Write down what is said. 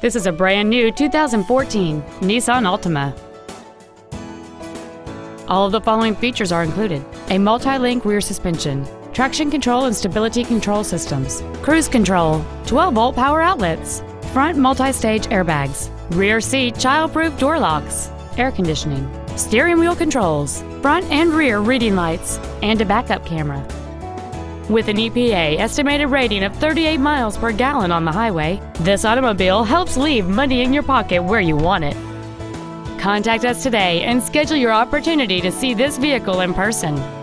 This is a brand new 2014 Nissan Altima. All of the following features are included. A multi-link rear suspension, traction control and stability control systems, cruise control, 12-volt power outlets, front multi-stage airbags, rear seat child-proof door locks, air conditioning, steering wheel controls, front and rear reading lights, and a backup camera. With an EPA estimated rating of 38 miles per gallon on the highway, this automobile helps leave money in your pocket where you want it. Contact us today and schedule your opportunity to see this vehicle in person.